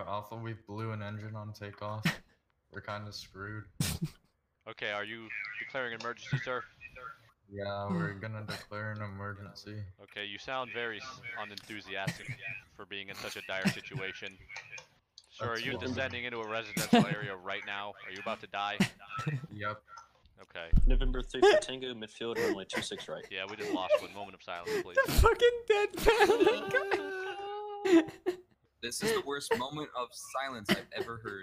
Bro, Alpha, we blew an engine on takeoff. We're kind of screwed. Okay, are you declaring an emergency, sir? Yeah, we're gonna declare an emergency. Okay, you sound very unenthusiastic for being in such a dire situation. Sir, are you fine. descending into a residential area right now? Are you about to die? Yep. Okay. November 3rd for Tango, midfield, runway 26 right. Yeah, we just lost one. Moment of silence, please. The fucking dead family guy. This is the worst moment of silence I've ever heard.